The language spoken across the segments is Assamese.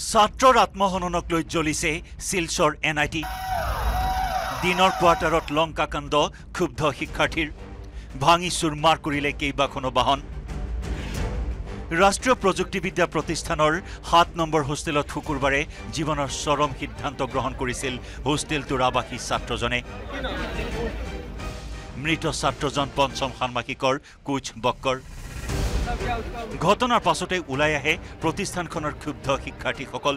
ছাত্ৰৰ আত্মহননক লৈ জ্বলিছে শিলচৰ এন আই টি। দিনৰ কোৱাৰ্টাৰত লংকাকাণ্ড ক্ষুব্ধ শিক্ষাৰ্থীৰ। ভাঙি চুৰমাৰ কৰিলে কেইবাখনো বাহন। ৰাষ্ট্ৰীয় প্ৰযুক্তিবিদ্যা প্ৰতিষ্ঠানৰ সাত নম্বৰ হোষ্টেলত শুকুৰবাৰে জীৱনৰ চৰম সিদ্ধান্ত গ্ৰহণ কৰিছিল হোষ্টেলটোৰ আৱাসী ছাত্ৰজনে। মৃত ছাত্ৰজন পঞ্চম ষান্মাসিকৰ কোচ বক্কৰ। ঘটনাৰ পাছতে ওলাই আহে প্ৰতিষ্ঠানখনৰ ক্ষুব্ধ শিক্ষাৰ্থীসকল।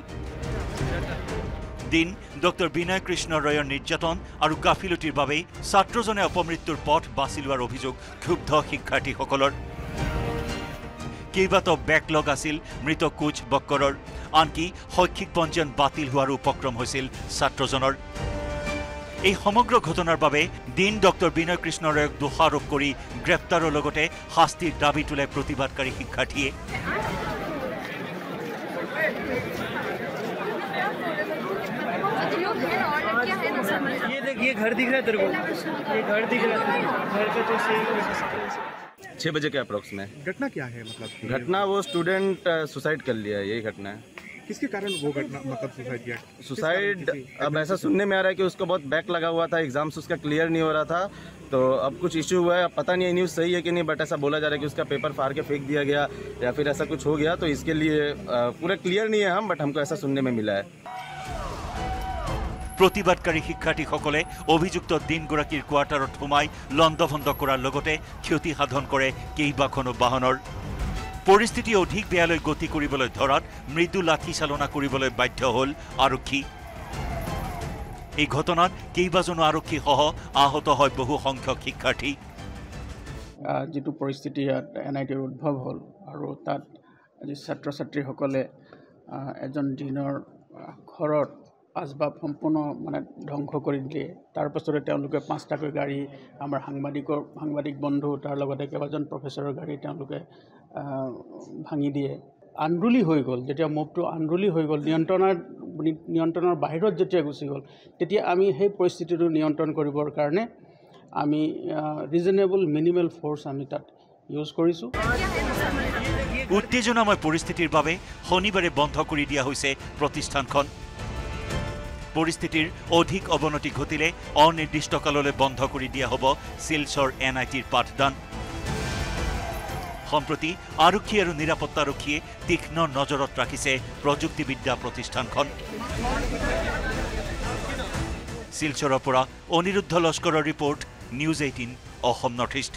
দিন ডক্টৰ বিনয় কৃষ্ণ ৰয়ৰ নিৰ্যাতন আৰু গাফিলতিৰ বাবেই ছাত্ৰজনে অপমৃত্যুৰ পথ বাছি লোৱাৰ অভিযোগ ক্ষুব্ধ শিক্ষাৰ্থীসকলৰ। কেইবাটাও বেকলগ আছিল মৃত কোচ বক্কৰৰ। আনকি শৈক্ষিক পঞ্জীয়ন বাতিল হোৱাৰো উপক্ৰম হৈছিল ছাত্ৰজনৰ। এই সমগ্ৰ ঘটনাৰ বাবে দিন ডক্টৰ বিনয় কৃষ্ণ ৰয়ক দোষাৰোপ কৰি গ্ৰেপ্তাৰৰ লগতে শাস্তিৰ দাবী তোলে প্ৰতিবাদকাৰী শিক্ষাৰ্থীয়ে ये देख ये घर दिख रहा है तेरे को ये घर दिख रहा है घर का जो सेम छः बजे के अप्रोक्स में घटना क्या है मतलब घटना वो स्टूडेंट सुसाइड कर लिया है यही घटना है किसके कारण वो घटना मतलब सुसाइड किया सुसाइड अब ऐसा सुनने में आ रहा है कि उसको बहुत बैक लगा हुआ था एग्जाम्स उसका क्लियर नहीं हो रहा था तो अब कुछ इश्यू हुआ है अब पता नहीं ये न्यूज़ सही है कि नहीं बट ऐसा बोला जा रहा है कि उसका पेपर फाड़ के फेंक दिया गया या फिर ऐसा कुछ हो गया तो इसके लिए अ, पूरा क्लियर नहीं है हम बट हमको ऐसा सुनने में मिला है প্ৰতিবাদকাৰী শিক্ষাৰ্থীসকলে অভিযুক্ত দিনগৰাকীৰ কোৱাৰ্টাৰত সোমাই লণ্ডভণ্ড কৰাৰ লগতে ক্ষতি সাধন কৰে কেইবাখনো বাহনৰ পৰিস্থিতি অধিক বেয়ালৈ গতি কৰিবলৈ ধৰাত মৃদু লাঠি চালনা কৰিবলৈ বাধ্য হ'ল আৰক্ষী। এই ঘটনাত কেইবাজনো আৰক্ষীসহ আহত হয় বহু সংখ্যক শিক্ষাৰ্থী। যিটো পৰিস্থিতি ইয়াত এন আই টিৰ উদ্ভৱ হ'ল আৰু তাত আজি ছাত্ৰ ছাত্ৰীসকলে এজন দিনৰ ঘৰত আচবাব সম্পূৰ্ণ মানে ধ্বংস কৰি দিয়ে তাৰ পাছতে তেওঁলোকে পাঁচটাকৈ গাড়ী আমাৰ সাংবাদিকৰ সাংবাদিক বন্ধু তাৰ লগতে কেইবাজন প্ৰফেচৰৰ গাড়ী তেওঁলোকে ভাঙি দিয়ে। আন্দোলি হৈ গ'ল। যেতিয়া মুভটো আন্দোলি হৈ গ'ল নিয়ন্ত্ৰণৰ নিয়ন্ত্ৰণৰ বাহিৰত যেতিয়া গুচি গ'ল তেতিয়া আমি সেই পৰিস্থিতিটো নিয়ন্ত্ৰণ কৰিবৰ কাৰণে আমি ৰিজনেবল মিনিমেল ফ'ৰ্চ আমি তাত ইউজ কৰিছোঁ। উত্তেজনাময় পৰিস্থিতিৰ বাবে শনিবাৰে বন্ধ কৰি দিয়া হৈছে প্ৰতিষ্ঠানখন। পৰিস্থিতিৰ অধিক অৱনতি ঘটিলে অনিৰ্দিষ্টকাললৈ বন্ধ কৰি দিয়া হ'ব শিলচৰ এন আই টিৰ পাঠদান। সম্প্ৰতি আৰক্ষী আৰু নিৰাপত্তাৰক্ষীয়ে তীক্ষ্ণ নজৰত ৰাখিছে প্ৰযুক্তিবিদ্যা প্ৰতিষ্ঠানখন। শিলচৰৰ পৰা Aniruddha লস্কৰৰ report news eighteen Assam north east.